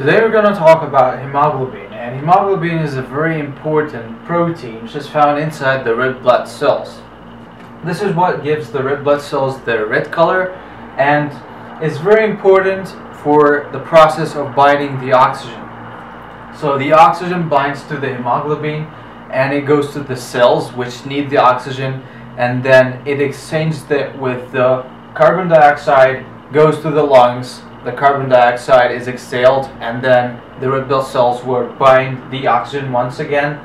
Today we're going to talk about hemoglobin and hemoglobin is a very important protein which is found inside the red blood cells. This is what gives the red blood cells their red color and is very important for the process of binding the oxygen. So the oxygen binds to the hemoglobin and it goes to the cells which need the oxygen and then it exchanges it with the carbon dioxide goes to the lungs the carbon dioxide is exhaled and then the red blood cells will bind the oxygen once again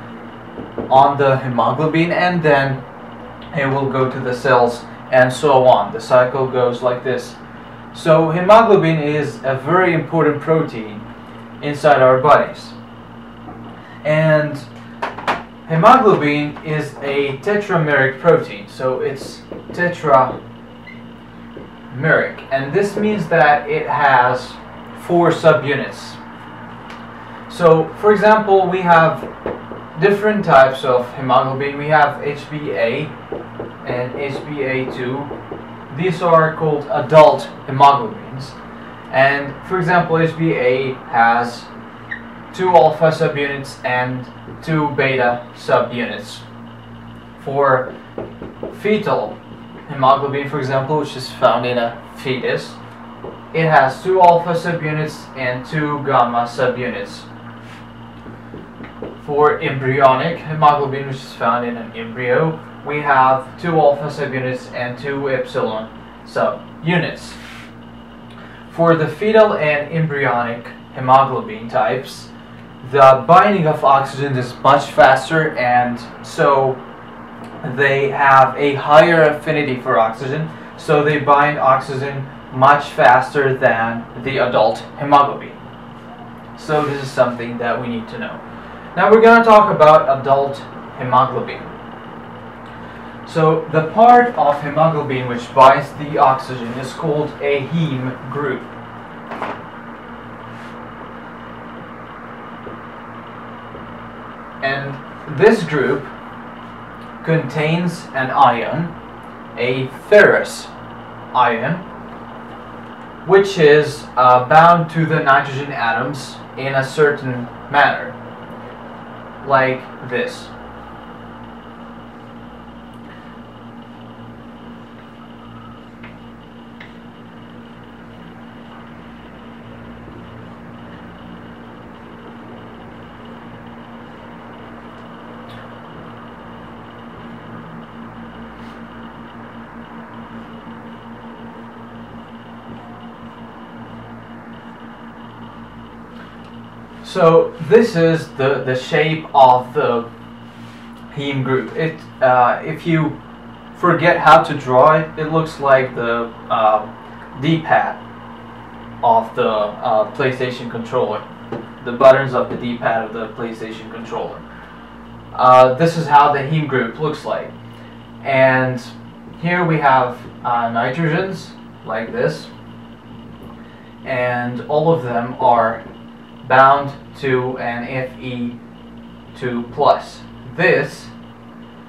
on the hemoglobin and then it will go to the cells and so on. The cycle goes like this. So hemoglobin is a very important protein inside our bodies. And hemoglobin is a tetrameric protein. So it's tetra meric, and this means that it has four subunits. So, for example, we have different types of hemoglobin. We have HbA and HbA2. These are called adult hemoglobins. And for example, HbA has two alpha subunits and two beta subunits. For fetal hemoglobin, for example, which is found in a fetus, it has two alpha subunits and two gamma subunits. For embryonic hemoglobin, which is found in an embryo, we have two alpha subunits and two epsilon subunits. For the fetal and embryonic hemoglobin types, the binding of oxygen is much faster and so they have a higher affinity for oxygen, so they bind oxygen much faster than the adult hemoglobin. So this is something that we need to know. Now we're going to talk about adult hemoglobin. So the part of hemoglobin which binds the oxygen is called a heme group. And this group contains an ion, a ferrous ion, which is uh, bound to the nitrogen atoms in a certain manner, like this. So this is the, the shape of the heme group. It, uh, if you forget how to draw it, it looks like the uh, D-pad of the uh, PlayStation controller. The buttons of the D-pad of the PlayStation controller. Uh, this is how the heme group looks like. And here we have uh, nitrogens, like this. And all of them are bound to an Fe2 plus. This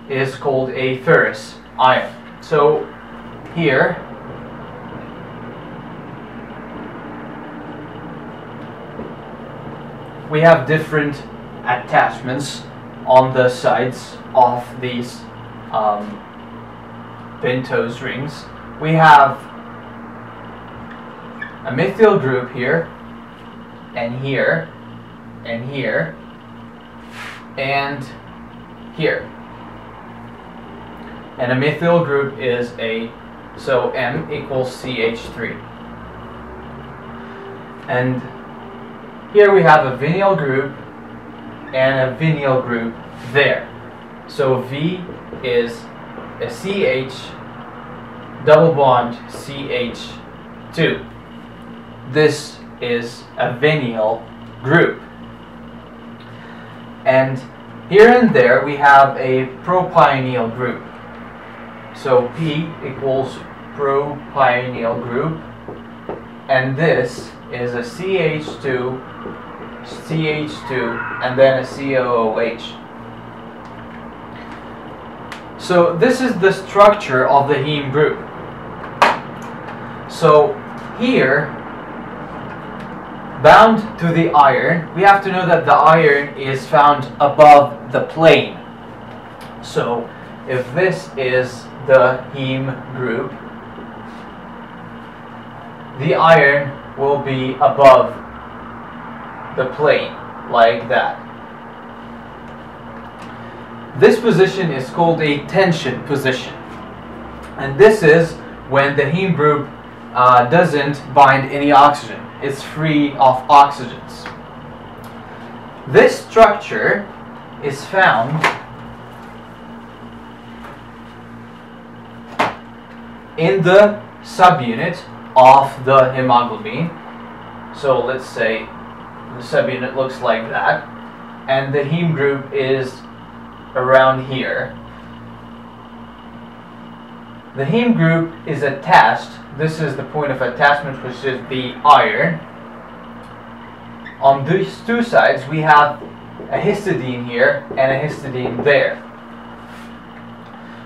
is called a ferrous ion. So here we have different attachments on the sides of these um, pentose rings. We have a methyl group here and here and here and here. And a methyl group is a, so M equals CH3. And here we have a vinyl group and a vinyl group there. So V is a CH double bond CH2. This is a vinyl group. And here and there we have a propionyl group. So P equals propionyl group. And this is a CH2, CH2, and then a COOH. So this is the structure of the heme group. So here bound to the iron, we have to know that the iron is found above the plane. So if this is the heme group, the iron will be above the plane, like that. This position is called a tension position. And this is when the heme group uh, doesn't bind any oxygen. It's free of oxygens. This structure is found in the subunit of the hemoglobin. So let's say the subunit looks like that. And the heme group is around here. The heme group is attached. This is the point of attachment, which is the iron. On these two sides, we have a histidine here and a histidine there.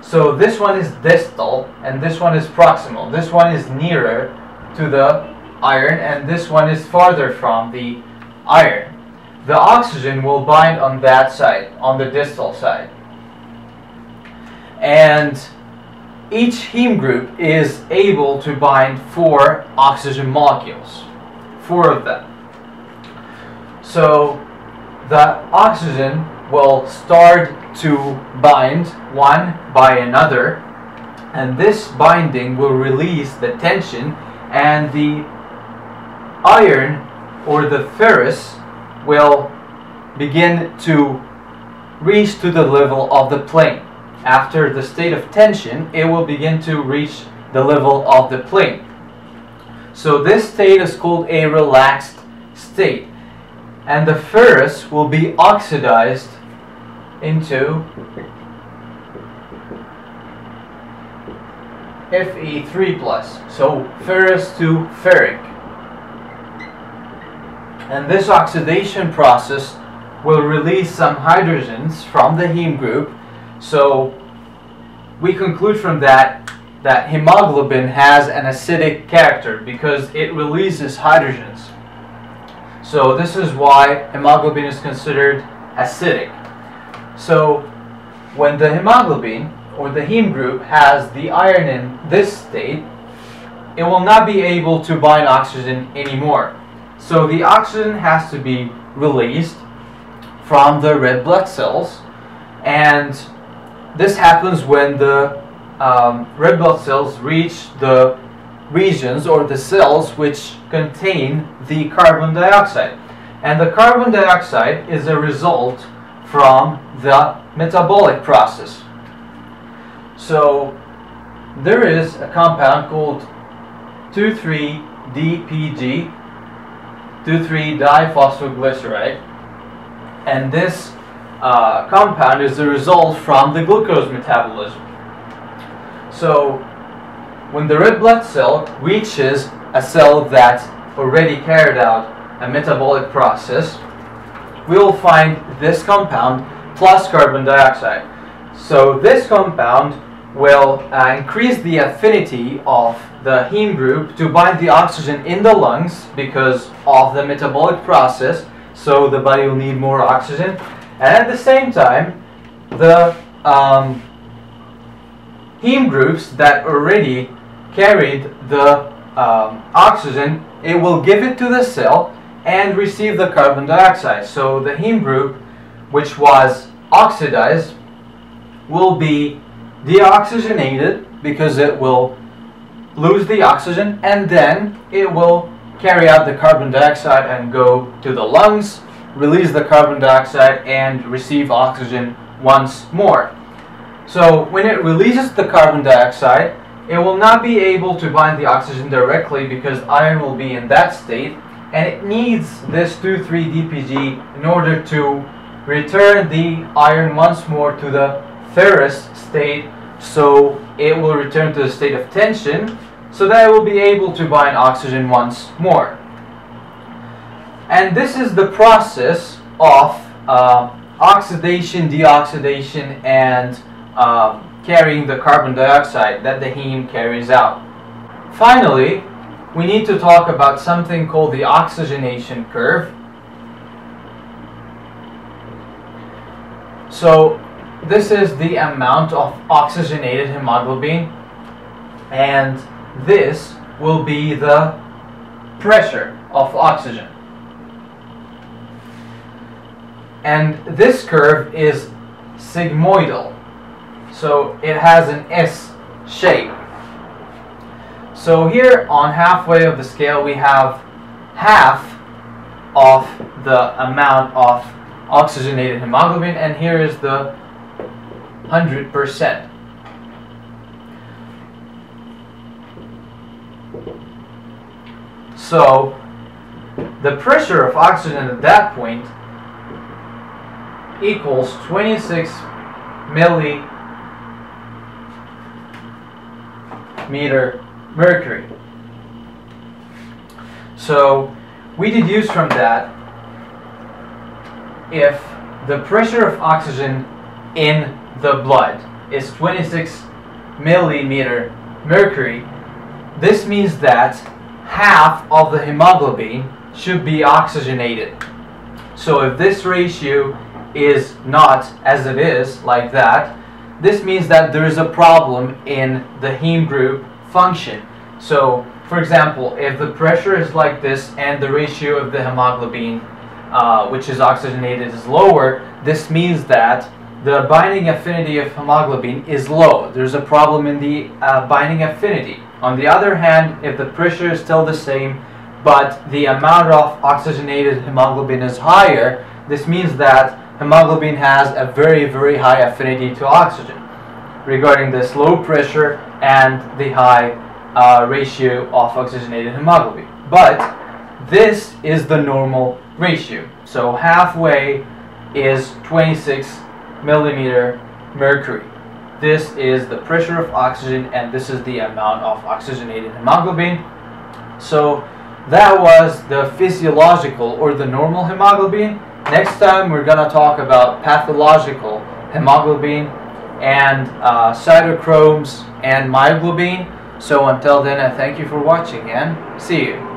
So this one is distal and this one is proximal. This one is nearer to the iron and this one is farther from the iron. The oxygen will bind on that side, on the distal side. And each heme group is able to bind four oxygen molecules, four of them. So the oxygen will start to bind one by another and this binding will release the tension and the iron or the ferrous will begin to reach to the level of the plane. After the state of tension, it will begin to reach the level of the plane. So this state is called a relaxed state. And the ferrous will be oxidized into Fe3+. plus. So ferrous to ferric. And this oxidation process will release some hydrogens from the heme group. So we conclude from that that hemoglobin has an acidic character because it releases hydrogens. So this is why hemoglobin is considered acidic. So when the hemoglobin or the heme group has the iron in this state, it will not be able to bind oxygen anymore. So the oxygen has to be released from the red blood cells and this happens when the um, red blood cells reach the regions or the cells which contain the carbon dioxide. And the carbon dioxide is a result from the metabolic process. So there is a compound called 2,3-DPG 2,3-diphosphoglyceride. And this uh, compound is the result from the glucose metabolism. So when the red blood cell reaches a cell that already carried out a metabolic process, we will find this compound plus carbon dioxide. So this compound will uh, increase the affinity of the heme group to bind the oxygen in the lungs because of the metabolic process so the body will need more oxygen and at the same time the um, heme groups that already carried the um, oxygen it will give it to the cell and receive the carbon dioxide. So the heme group which was oxidized will be deoxygenated because it will lose the oxygen and then it will carry out the carbon dioxide and go to the lungs, release the carbon dioxide and receive oxygen once more. So when it releases the carbon dioxide, it will not be able to bind the oxygen directly because iron will be in that state and it needs this 2,3-DPG in order to return the iron once more to the ferrous state so it will return to the state of tension so that it will be able to bind oxygen once more. And this is the process of uh, oxidation, deoxidation, and uh, carrying the carbon dioxide that the heme carries out. Finally, we need to talk about something called the oxygenation curve. So this is the amount of oxygenated hemoglobin and this will be the pressure of oxygen. And this curve is sigmoidal. So it has an S shape. So here on halfway of the scale we have half of the amount of oxygenated hemoglobin and here is the 100%. So the pressure of oxygen at that point equals 26 millimeter mercury. So we deduce from that if the pressure of oxygen in the blood is 26 millimeter mercury, this means that half of the hemoglobin should be oxygenated. So if this ratio is not as it is, like that, this means that there is a problem in the heme group function. So, for example, if the pressure is like this and the ratio of the hemoglobin, uh, which is oxygenated, is lower, this means that the binding affinity of hemoglobin is low. There's a problem in the uh, binding affinity. On the other hand, if the pressure is still the same, but the amount of oxygenated hemoglobin is higher, this means that hemoglobin has a very, very high affinity to oxygen regarding this low pressure and the high uh, ratio of oxygenated hemoglobin. But this is the normal ratio. So halfway is 26 millimeter mercury. This is the pressure of oxygen and this is the amount of oxygenated hemoglobin. So that was the physiological or the normal hemoglobin. Next time we're going to talk about pathological hemoglobin and uh, cytochromes and myoglobin. So until then I thank you for watching and see you.